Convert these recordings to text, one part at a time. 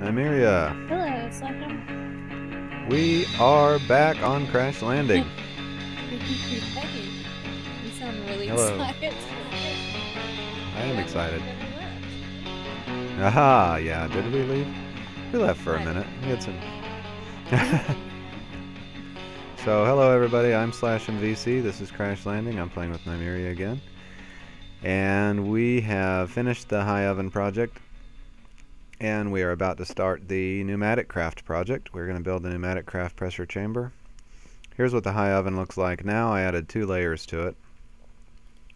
Nymeria. Hello, Slapdom. We are back on Crash Landing. hey, you sound really Hello. excited. I am excited. Aha, yeah, did we leave? We left for a minute. We had some. so, hello everybody, I'm SlashemVC, This is Crash Landing. I'm playing with Nymeria again. And we have finished the High Oven project. And we are about to start the Pneumatic Craft project. We're going to build the Pneumatic Craft pressure chamber. Here's what the High Oven looks like. Now. I added two layers to it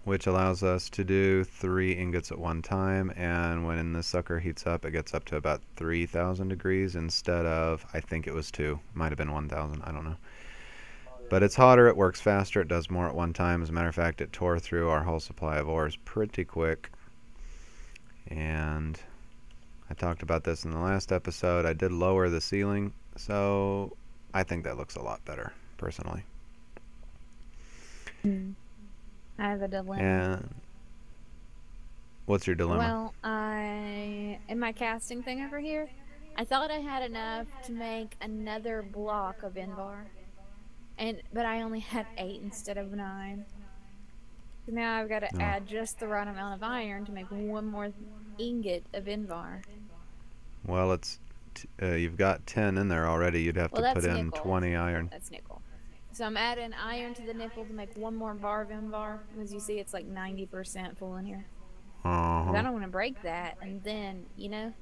which allows us to do three ingots at one time. And when the sucker heats up it gets up to about 3000 degrees instead of I think it was two. Might have been 1000 I don't know. But it's hotter. It works faster. It does more at one time. As a matter of fact it tore through our whole supply of ores pretty quick. And I talked about this in the last episode I did lower the ceiling so I think that looks a lot better personally Hmm. I have a dilemma. and what's your dilemma Well, I in my casting thing over here, I thought I had enough to make another block of Invar, and but I only had eight instead of nine. So now I've got to Oh. add just the right amount of iron to make one more ingot of Invar. Well, it's t- uh, you've got 10 in there already. You'd have Well, to put in nickel. 20 iron. That's nickel. So I'm adding iron to the nickel to make one more bar of Invar. As you see, it's like 90% full in here. I Uh-huh. don't want to break that, and then you know.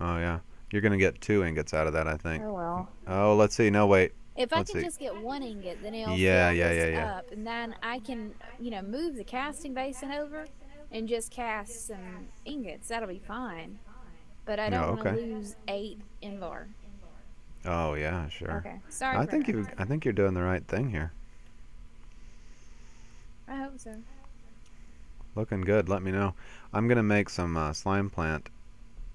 Oh yeah. You're going to get two ingots out of that, I think. Oh well. Oh, let's see. No, wait. If I Let's can see. just get one ingot, then it'll Yeah, fill yeah, yeah, yeah. up, and then I can, you know, move the casting basin over and just cast some ingots. That'll be fine. But I don't want to okay. lose eight invar. Oh, yeah, sure. Okay, sorry. I for think that. you I think you're doing the right thing here. I hope so. Looking good. Let me know. I'm going to make some uh, slime plant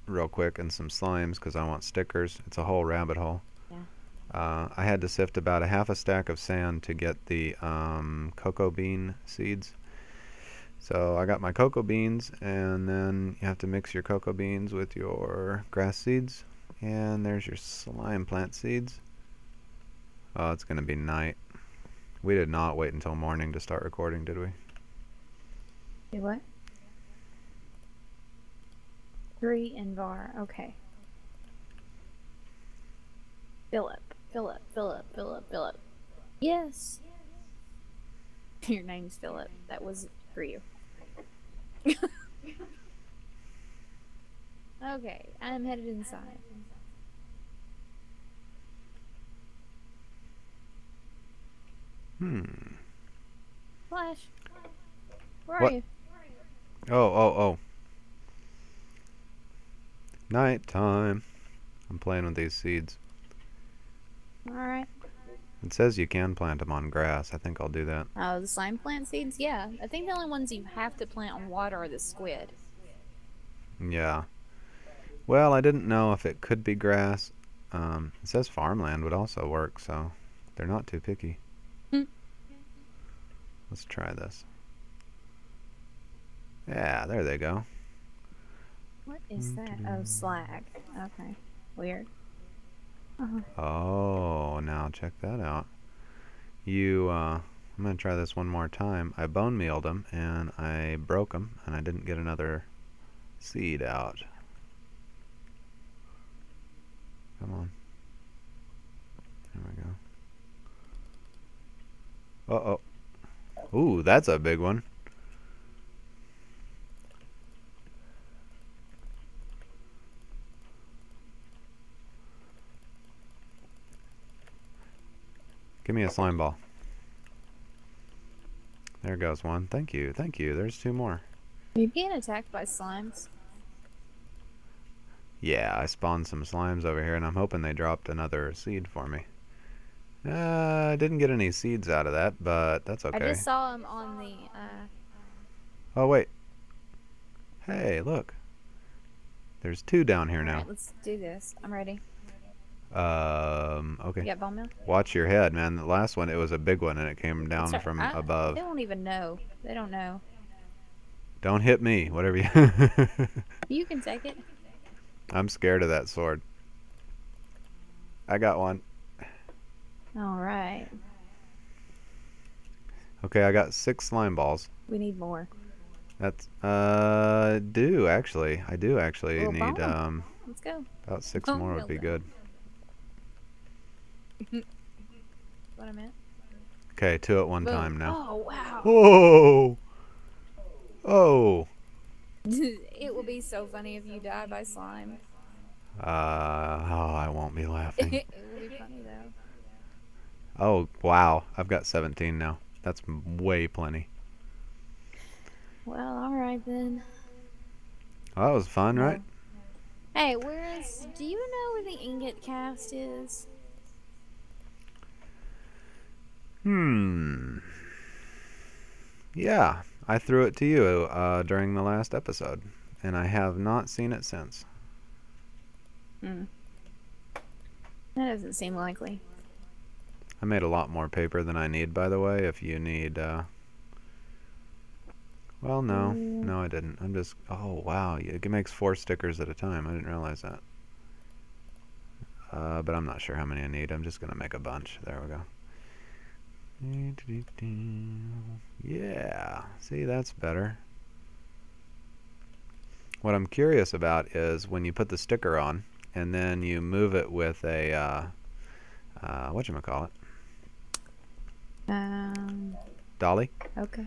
real quick and some slimes cuz I want stickers. It's a whole rabbit hole. Yeah. Uh, I had to sift about a half a stack of sand to get the um, cocoa bean seeds. So I got my cocoa beans, and then you have to mix your cocoa beans with your grass seeds. And there's your slime plant seeds. Oh, it's going to be night. We did not wait until morning to start recording, did we? Do what? Three invar. Okay. Philip. Philip. Philip. Philip. Philip. Yes. Your name's Philip. That was for you. okay, I'm headed inside. Hmm. Flash. Where What? are you? Oh, oh, oh. Nighttime. I'm playing with these seeds. Alright. It says you can plant them on grass. I think I'll do that. Oh, the slime plant seeds? Yeah. I think the only ones you have to plant on water are the squid. Yeah. Well, I didn't know if it could be grass. Um, it says farmland would also work, so they're not too picky. Hmm. Let's try this. Yeah, there they go. What is that? Oh, slag. Okay. Weird. Uh-huh. Oh, now check that out. You, uh, I'm gonna try this one more time. I bone mealed them and I broke them, and I didn't get another seed out. Come on. There we go. Uh oh. Ooh, that's a big one. Give me a slime ball. There goes one. Thank you. Thank you. There's two more. Are you being attacked by slimes? Yeah, I spawned some slimes over here, and I'm hoping they dropped another seed for me. Uh, I didn't get any seeds out of that, but that's okay. I just saw them on the, uh, Oh, wait. Hey, look. There's two down here now. alright, let's do this. I'm ready. Um, okay. You got bone meal? Watch your head, man. The last one, it was a big one, and it came down from I- above. They don't even know. They don't know. Don't hit me, whatever you... You can take it. I'm scared of that sword. I got one. All right. Okay, I got six slime balls. We need more. That's uh do actually. I do actually Well, need bomb. um Let's go. about six Oh, more would be good. What I meant. Okay, two at one Boom. time now. Oh wow. Whoa! Oh! it will be so funny if you die by slime. Uh, oh, I won't be laughing. it will be funny though. oh, wow. I've got 17 now. That's way plenty. Well, all right then. Well, that was fun, right? Hey, where is? Do you know where the ingot cast is? Hmm. Yeah, I threw it to you uh, during the last episode, and I have not seen it since. Hmm. That doesn't seem likely. I made a lot more paper than I need, by the way. If you need, uh... well, no, Mm. no, I didn't. I'm just. Oh, wow, it makes four stickers at a time. I didn't realize that. Uh, but I'm not sure how many I need. I'm just gonna make a bunch. There we go. Yeah, see, that's better. What I'm curious about is when you put the sticker on, and then you move it with a, uh, uh, whatchamacallit, Um. dolly? Okay.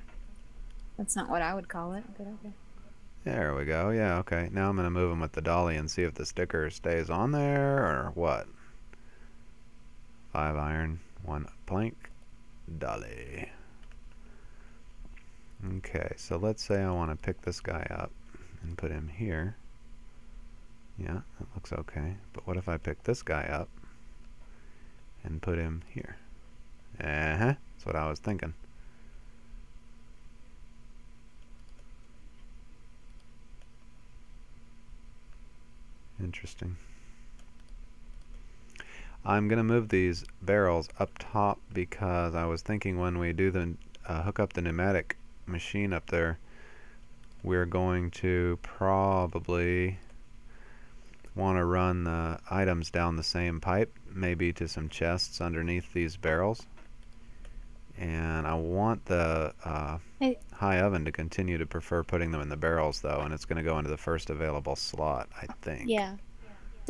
That's not what I would call it, but okay. There we go. Yeah, okay. Now I'm going to move them with the dolly and see if the sticker stays on there or what. Five iron, one plank, dolly. Okay, so let's say I want to pick this guy up and put him here. Yeah, that looks okay. But what if I pick this guy up and put him here? Uh-huh. That's what I was thinking. Interesting. I'm going to move these barrels up top because I was thinking when we do the uh, hook up the pneumatic machine up there, we're going to probably want to run the items down the same pipe, maybe to some chests underneath these barrels. And I want the uh, high oven to continue to prefer putting them in the barrels though, and it's going to go into the first available slot, I think. Yeah.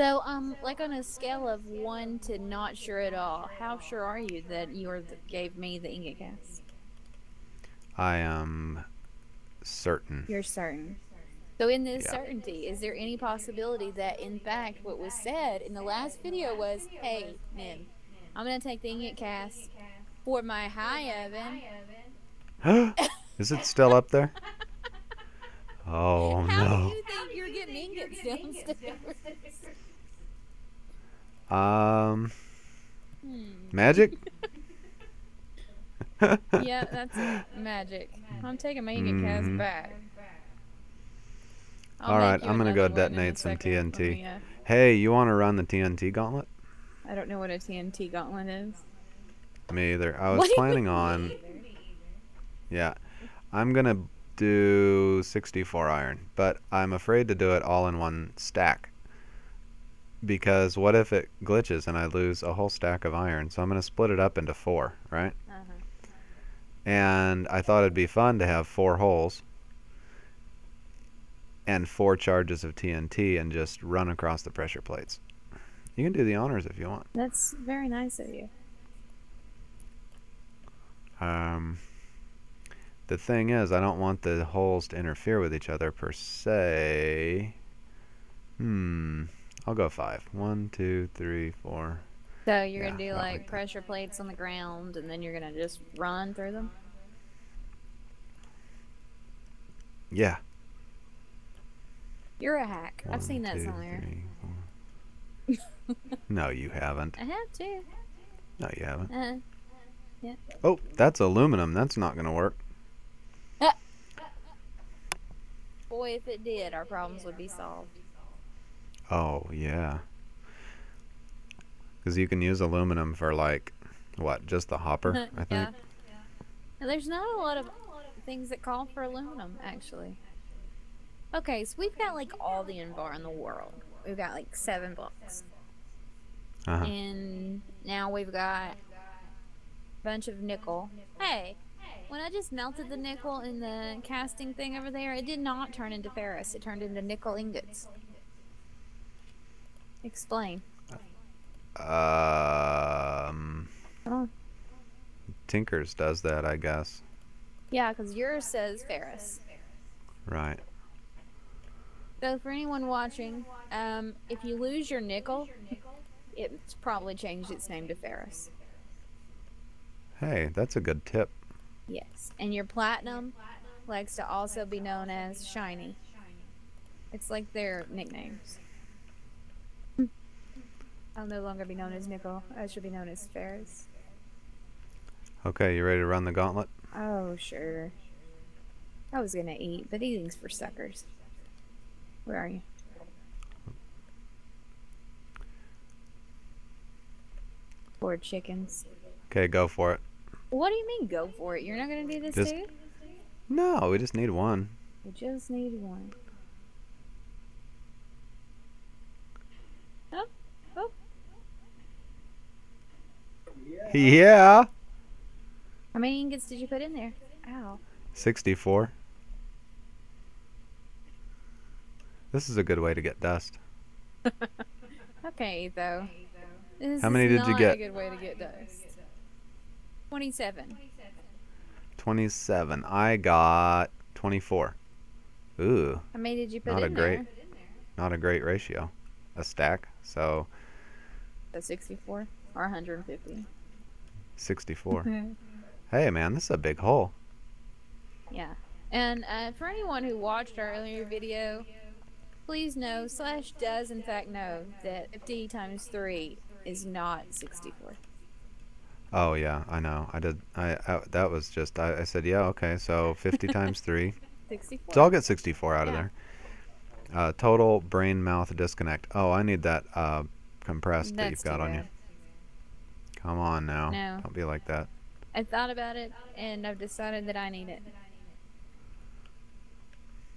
So, um, like on a scale of one to not sure at all, how sure are you that you are the, gave me the ingot cast? I am certain. You're certain. So, in this Yeah. certainty, is there any possibility that, in fact, what was said in the last video was, "Hey, men, I'm gonna take the ingot cast for my high oven." Is it still up there? Oh How do no. you think you're getting ingots downstairs? Um, Hmm. magic? Yeah, that's it. Magic. I'm taking my ingot cast back. I'll All make right, you I'm gonna go another one in a detonate some TNT. me, uh, Hey, you want to run the TNT gauntlet? I don't know what a TNT gauntlet is. Me either. I was What planning on. Yeah, I'm gonna do 64 iron, but I'm afraid to do it all in one stack. Because what if it glitches and I lose a whole stack of iron? So I'm gonna split it up into four, right? Uh-huh. and I thought it'd be fun to have four holes and four charges of TNT and just run across the pressure plates. You can do the honors if you want. That's very nice of you. Um, the thing is, I don't want the holes to interfere with each other per se. Hmm. I'll go five. One, two, three, four. So you're Yeah, gonna do like like pressure plates on the ground, and then you're gonna just run through them. Yeah. You're a hack. I've seen that two, somewhere. three, no, you haven't. I have too. No, you haven't. Uh, Oh, that's aluminum. That's not going to work. boy, if it did, our problems would be solved. Oh, yeah. Because you can use aluminum for, like, what, just the hopper, I think? yeah. And there's not a lot of things that call for aluminum, actually. Okay, so we've got like all the Invar in the world. we've got like seven blocks. Uh-huh. And now we've got a bunch of nickel. Hey, when I just melted the nickel in the casting thing over there, it did not turn into ferrous. It turned into nickel ingots. Explain. Um, Oh. Tinkers does that, I guess. Yeah, because yours says Ferrous. Right. So for anyone watching, um, if you lose your nickel, it's probably changed its name to Ferrous. Hey, that's a good tip. Yes, and your platinum likes to also be known as shiny. It's like their nicknames. I'll no longer be known as nickel. I should be known as Ferrous. Okay, you ready to run the gauntlet? Oh sure. I was gonna eat, but eating's for suckers. Where are you? Poor chickens. Okay, go for it. What do you mean go for it? You're not gonna do this Just- too? No, we just need one. We just need one. Oh, oh. Yeah. How many ingots did you put in there? Ow. 64. This is a good way to get dust. Okay, though. This How many is did you not get? a good way to get dust. 27. 27. I got 24. Ooh, How many did you put Not a in great- there? not a great ratio. A stack, so The 64 or 150. 64. hey man, this is a big hole. Yeah. And uh, for anyone who watched our earlier video, please know, Slash does in fact know that 50 times 3 is not 64. Oh yeah, I know. I did. I, I that was just. I, I said yeah. Okay, so 50 times three. 64. So I'll get 64 out of there. Uh, total brain mouth disconnect. Oh, I need that uh, compressed that you've got on you. Come on now. No. Don't be like that. I thought about it and I've decided that I need it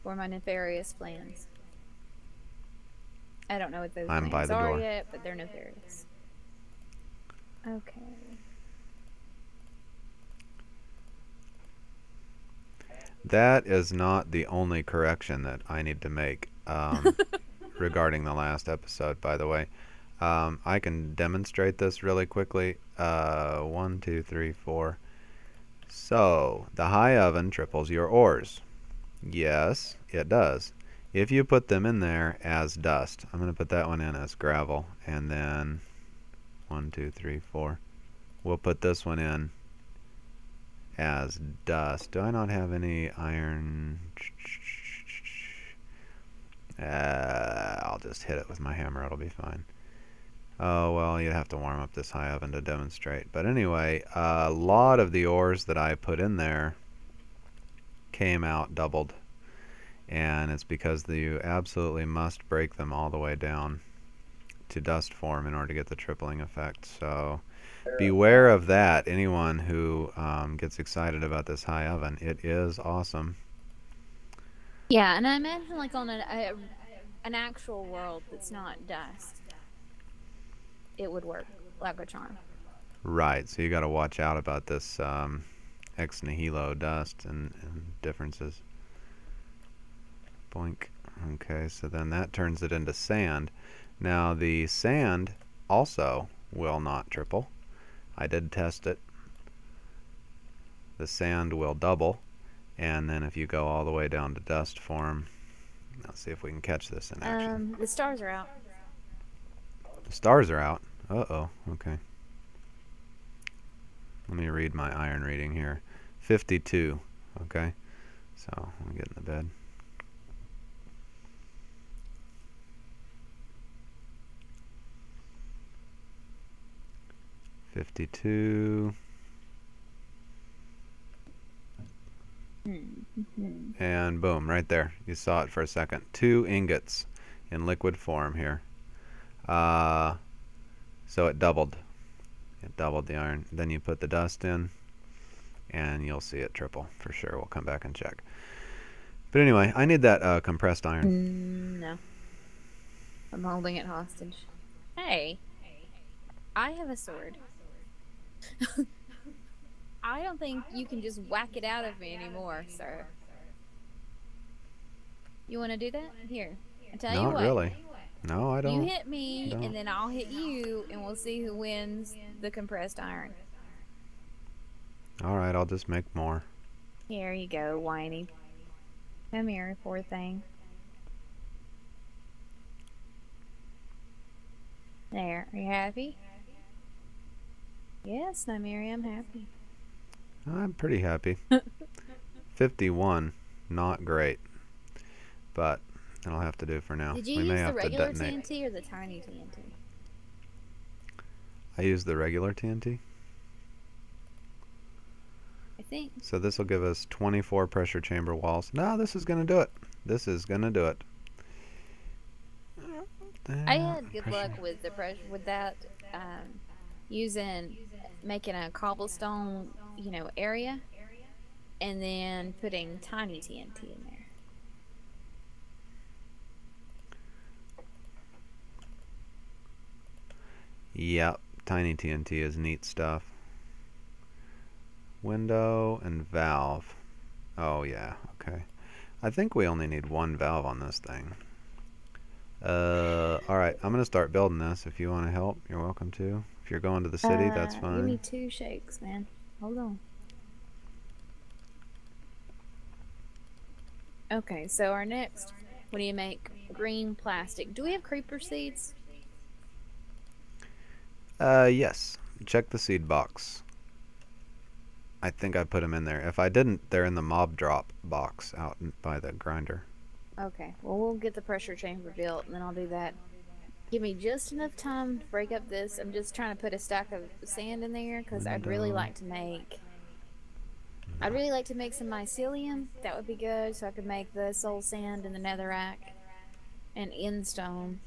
for my nefarious plans. I don't know what those I'm by plans the are door. yet, but they're nefarious. Okay. That is not the only correction that I need to make um, regarding the last episode, by the way. Um, I can demonstrate this really quickly. Uh, one, two, three, four. So, the high oven triples your ores. Yes, it does. If you put them in there as dust, I'm going to put that one in as gravel, and then one, two, three, four. We'll put this one in as dust. Do I not have any iron? Uh, I'll just hit it with my hammer. It'll be fine. Oh, well, you'd have to warm up this high oven to demonstrate. But anyway, a lot of the ores that I put in there came out doubled. And it's because the, you absolutely must break them all the way down to dust form in order to get the tripling effect. So beware of that. Anyone who um, gets excited about this high oven, it is awesome. Yeah, and I imagine like on an, a, an actual world that's not dust, it would work like a charm. Right. So you got to watch out about this um, ex nihilo dust and, and differences. Boink. Okay, so then that turns it into sand. Now the sand also will not triple. I did test it. The sand will double, and then if you go all the way down to dust form, let's see if we can catch this in action. Um, the stars are out. The stars are out. Uh oh. Okay. Let me read my iron reading here. 52. Okay. So let me get in the bed. Fifty-two, and boom, right there. You saw it for a second. Two ingots in liquid form here. Uh, so it doubled. It doubled the iron. Then you put the dust in, and you'll see it triple for sure. We'll come back and check. But anyway, I need that uh, compressed iron. Mm, no. I'm holding it hostage. Hey, I have a sword. I don't think you can just whack it out of me anymore, sir. You want to do that? Here, I tell you Not what. really. No, I don't. You hit me, don't. and then I'll hit you, and we'll see who wins the compressed iron. All right, I'll just make more. Here you go, whiny. Come here, poor thing. There, are you happy? Yes, Nymeria, I'm happy. I'm pretty happy. 51, not great. But that'll have to do for now. Did you we use the regular. TNT or the tiny TNT? I used the regular TNT. I think. So this will give us 24 pressure chamber walls. No, this is going to do it. This is going to do it. I Uh, had good pressure- luck with the pressure with that, um, using making a cobblestone, you know, area, and then putting tiny TNT in there. Yep, tiny TNT is neat stuff. Window and valve. Oh yeah, okay. I think we only need one valve on this thing. Uh, alright, I'm gonna start building this. If you want to help, you're welcome to. If you're going to the city, that's Uh, fine. Give me two shakes, man. Hold on. Okay, so our next, what do you make? Green plastic. Do we have creeper seeds? Uh, yes. Check the seed box. I think I put them in there. If I didn't, they're in the mob drop box out by the grinder. Okay, well, we'll get the pressure chamber built, and then I'll do that. Give me just enough time to break up this. I'm just trying to put a stack of sand in there because I'd really like to make. I'd really like to make some mycelium. That would be good, so I could make the soul sand and the netherrack and endstone.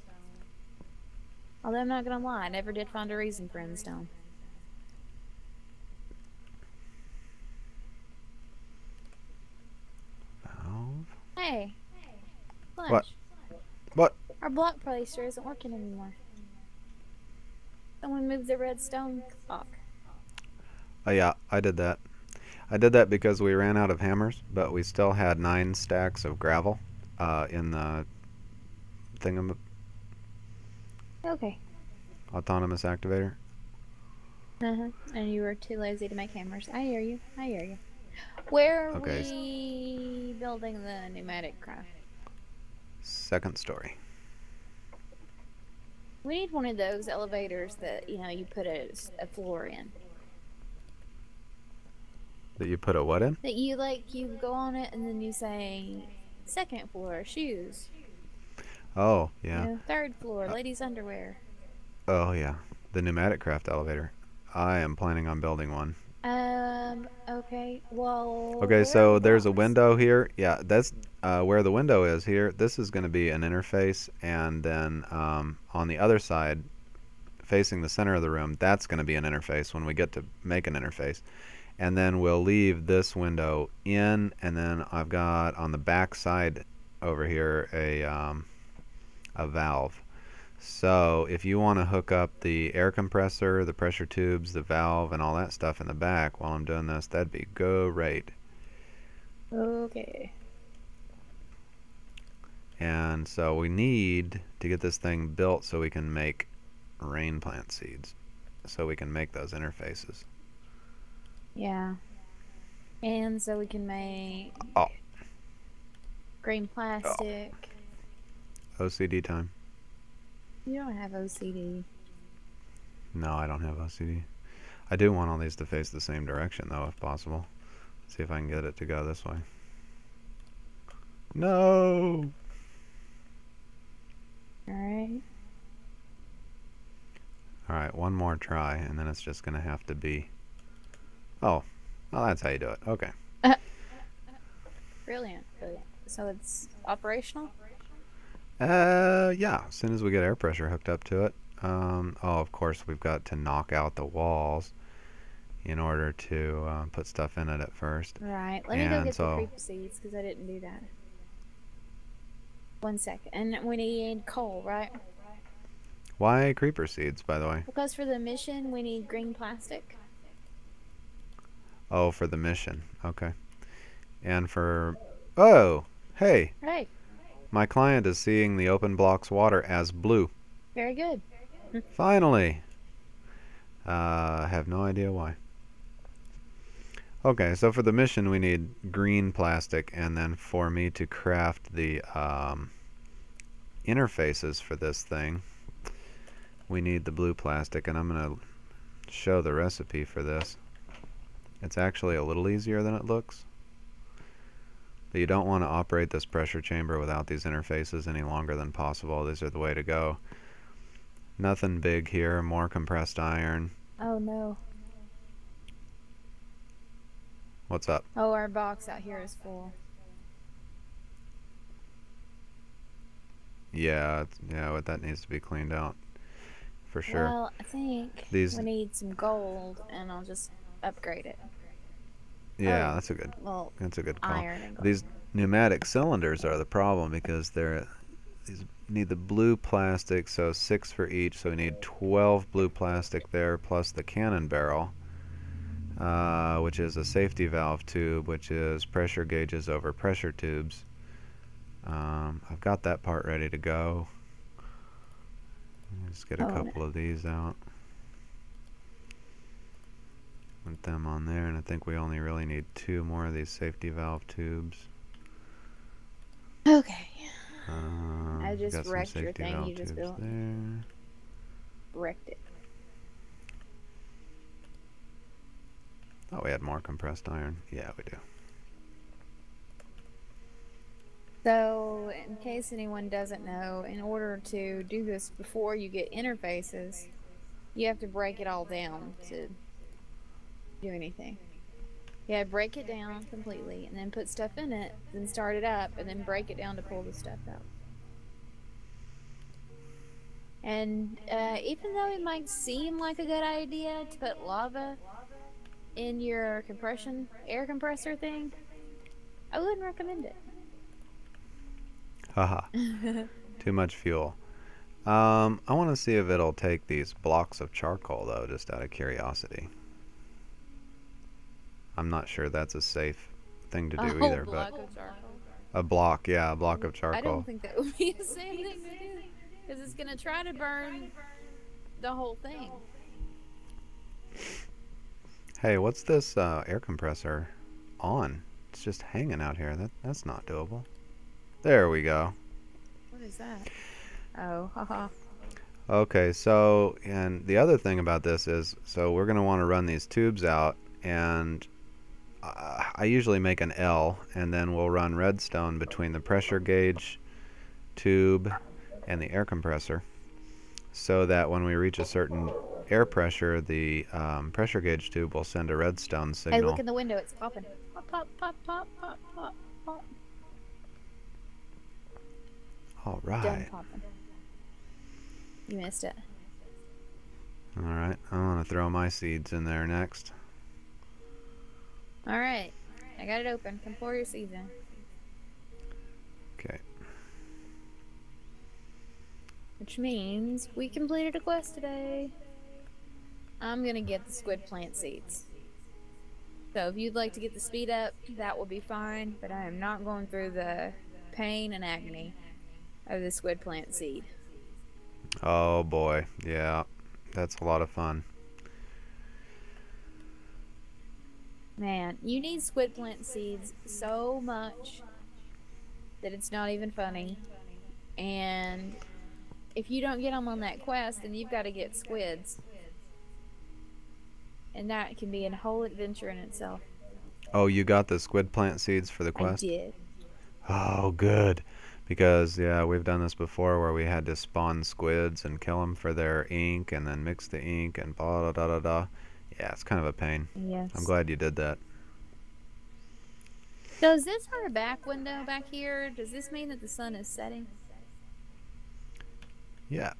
Although I'm not gonna lie, I never did find a reason for endstone. Valve. Hey, What? What? Our block placer isn't working anymore. Someone moved the redstone clock. Oh yeah, I did that. I did that because we ran out of hammers, but we still had nine stacks of gravel uh, in the thingam Okay. autonomous activator. Uh-huh. And you were too lazy to make hammers. I hear you. I hear you. Where are Okay. we building the pneumatic craft? Second story. We need one of those elevators that, you know, you put a, a floor in. That you put a what in? That you, like, you go on it and then you say, second floor, shoes. Oh You yeah. third floor, ladies' underwear. Oh yeah. The pneumatic craft elevator. I am planning on building one. Um, okay. Well. Okay, so the there's a window here. Yeah, that's uh, where the window is here. This is going to be an interface, and then um, on the other side, facing the center of the room, that's going to be an interface when we get to make an interface. And then we'll leave this window in, and then I've got on the back side over here a um, a valve. So if you want to hook up the air compressor, the pressure tubes, the valve, and all that stuff in the back while I'm doing this, that'd be great. Okay. And so we need to get this thing built so we can make rain plant seeds. So we can make those interfaces. Yeah. And so we can make. Oh. Green plastic. OCD time. You don't have OCD. No, I don't have OCD. I do want all these to face the same direction though, if possible. See if I can get it to go this way. No! Alright. Alright, one more try, and then it's just going to have to be... Oh, well that's how you do it. Okay. Brilliant. Brilliant. So it's operational? Uh, yeah. As soon as we get air pressure hooked up to it. Um, oh, of course, we've got to knock out the walls in order to uh, put stuff in it at first. Right. Let me go get so- the creep seeds because I didn't do that. One second. And we need coal, right? Why creeper seeds, by the way? Because for the mission, we need green plastic. Oh, for the mission. Okay. And for... Oh! Hey! Right. My client is seeing the open blocks water as blue. Very good. Finally! Uh, I have no idea why. Okay, so for the mission we need green plastic and then for me to craft the um, interfaces for this thing we need the blue plastic and I'm going to show the recipe for this. It's actually a little easier than it looks. You don't want to operate this pressure chamber without these interfaces any longer than possible. These are the way to go. Nothing big here, more compressed iron. Oh no. What's up? Oh, our box out here is full. Yeah, yeah, but that needs to be cleaned out for sure. Well, I think These- we need some gold, and I'll just upgrade it. Yeah, oh. that's a good Well, that's a good call. iron and gold. These pneumatic cylinders are the problem because they're these need the blue plastic, so six for each. So we need 12 blue plastic there, plus the cannon barrel, uh, which is a safety valve tube, which is pressure gauges over pressure tubes. Um, I've got that part ready to go. Let's get a Oh, no. couple of these out. Put them on there, and I think we only really need two more of these safety valve tubes. okay. Um, I just got some wrecked your safety thing valve you just built. There. Wrecked it. Oh, we had more compressed iron. Yeah, we do. So, in case anyone doesn't know, in order to do this before you get interfaces, you have to break it all down to do anything. Yeah, break it down completely and then put stuff in it, then start it up, and then break it down to pull the stuff out. And uh, even though it might seem like a good idea to put lava in your compression air compressor thing, I wouldn't recommend it. Haha. Too much fuel. Um, I want to see if it'll take these blocks of charcoal, though, just out of curiosity. I'm not sure that's a safe thing to do a either, whole but of charcoal. a block, yeah, a block of charcoal. I don't think that would be the same thing to do because it's gonna try to burn the whole thing. Hey, what's this uh, air compressor on? It's just hanging out here. That that's not doable. There we go. What is that? Oh, haha. Okay, so and the other thing about this is, so we're gonna want to run these tubes out, and uh, I usually make an L, and then we'll run redstone between the pressure gauge tube and the air compressor, so that when we reach a certain air pressure, the um, pressure gauge tube will send a redstone signal. look in the window. It's popping. Pop, pop, pop, pop, pop, pop, pop. All popping. You missed it. all right. I want to throw my seeds in there next. All right. I got it open. Come pour your seeds in. Okay. Which means we completed a quest today. I'm gonna get the squid plant seeds. So if you'd like to get the speed up, that will be fine, but I am not going through the pain and agony of the squid plant seed. Oh boy, yeah, that's a lot of fun. Man, you need squid plant seeds so much that it's not even funny. And if you don't get them on that quest, then you've got to get squids. And that can be a whole adventure in itself. Oh, you got the squid plant seeds for the quest? I did. Oh, good. Because, yeah, we've done this before where we had to spawn squids and kill them for their ink and then mix the ink and blah, da, da, da, da. Yeah, it's kind of a pain. Yes. I'm glad you did that. Does is this our back window back here? Does this mean that the sun is setting? Yeah,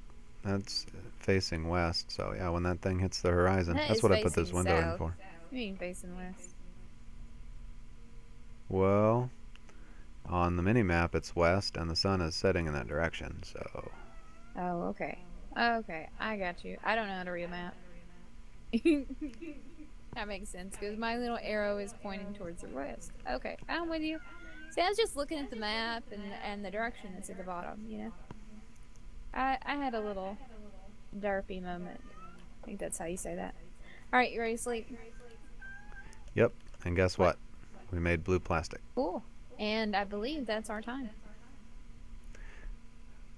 that's uh, facing west. So, yeah, when that thing hits the horizon, That that's what I put this window in for. You mean facing west? Well, on the mini map, it's west and the sun is setting in that direction. So, Oh, okay. Okay, I got you. I don't know how to read a map. that makes sense because my little arrow is pointing towards the west. Okay, I'm with you. See, I was just looking at the map and and the directions at the bottom. You know, I I had a little derpy moment. I think that's how you say that. All right, you ready to sleep? Yep. And guess what? We made blue plastic. Cool. And I believe that's our time.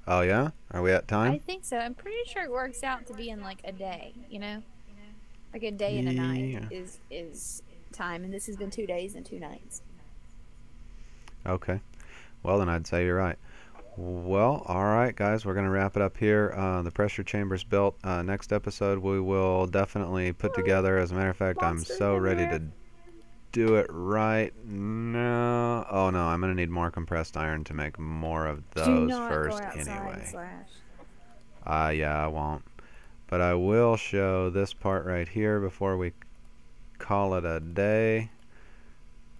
Oh yeah? Are we at time? I think so. I'm pretty sure it works out to be in like a day, you know? Like a day and a night is is time and this has been 2 days and 2 nights. Okay. Well, then I'd say you're right. Well, all right, guys, we're going to wrap it up here. Uh, the pressure chamber's built. Uh, next episode, we will definitely put together. As a matter of fact, I'm Monsters so ready to do it right now. Oh, no, I'm going to need more compressed iron to make more of those first anyway. Uh, yeah, I won't. But I will show this part right here before we call it a day.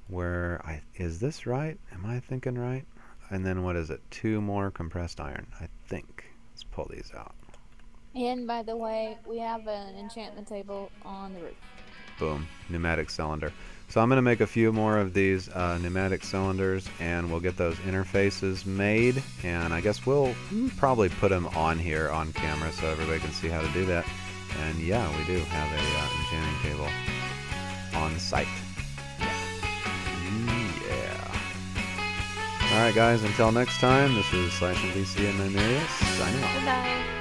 Where I is this right? Am I thinking right? And then what is it? Two more compressed iron, I think. Let's pull these out. And by the way, we have an enchantment table on the roof. Boom, pneumatic cylinder. So I'm going to make a few more of these uh, pneumatic cylinders and we'll get those interfaces made. And I guess we'll mm, probably put them on here on camera so everybody can see how to do that. And yeah, we do have a uh, enchanting table on site. Yeah. Alright guys, until next time, this is SlashemVC and Nymeria signing off. Goodbye.